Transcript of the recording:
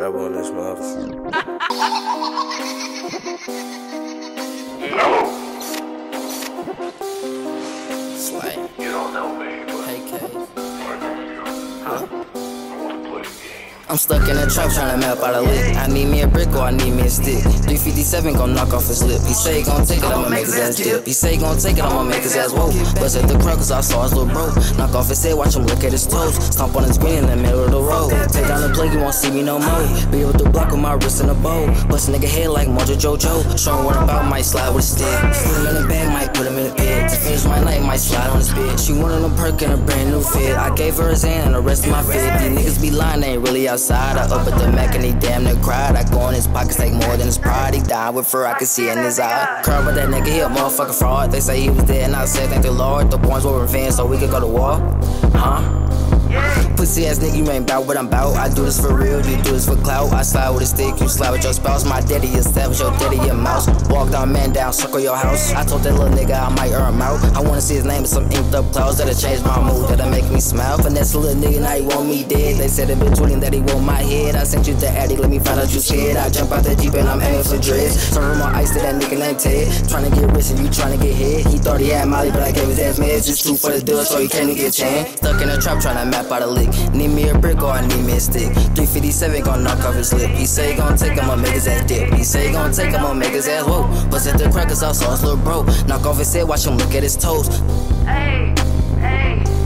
Grab on this motherfucker. Slay. You don't know me, I'm stuck in a trap trying to map out a lick. I need me a brick or I need me a stick. 357 gon' knock off his lip. He say he gon' take it, I'ma make his ass dip. He say he gon' take it, I'ma make his ass whoa. Bust at the crowd cause I saw his little bro. Knock off his head, watch him look at his toes. Stomp on his green in the middle of the road. Take down the plate, you won't see me no more. Be able to block with my wrist in a bow. Bust a nigga head like Mojo Jojo. Showing what I'm about, might slide with a stick. Put him in the bag, might put him in the pit. Finish my night, might slide on his bed. She wanted a perk and a brand new fit. I gave her a hand and the rest of my fit. These niggas be lying, they ain't really outside. I up at the Mac and he damn near cried. I go in his pockets, take more than his pride. He died with fur, I can see in his eye. Curl with that nigga, he a motherfucking fraud. They say he was dead, and I said thank the Lord. The boys were revenge, so we could go to war. Huh? Pussy ass nigga, you ain't bout what I'm bout. I do this for real, you do this for clout. I slide with a stick, you slide with your spouse. My daddy is savage, your daddy a mouse. Walk down, man down, circle your house. I told that little nigga I might earn him out. I wanna see his name in some inked up clouds that'll change my mood, that'll make me smile. Finesse a little nigga, now he want me dead. They said in between that he want my head. I sent you the addy, let me find out you scared. I jump out the Jeep and I'm aiming for dreads. Serving more ice to that nigga named Ted. Tryna get rich and you tryna get hit. He thought he had Molly, but I gave his ass meds. Just two for the deal, so he can't get tan. Stuck in a trap tryna map out lick. Need me a brick or I need me a stick. 357 gon' knock off his lip. He say he gon' take him, make his ass dip. He say he gon' take him, make his ass whoa. Bust at the crackers, I saw his little bro. Knock off his head, watch him look at his toes. Hey, hey.